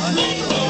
Hallelujah.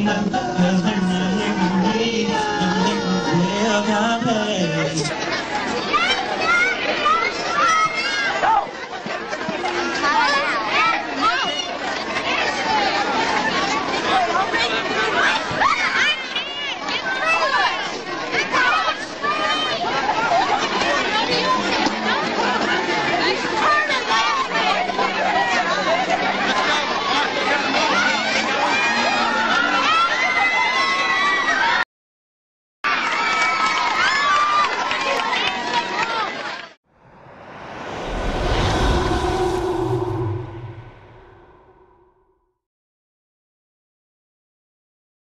Yeah.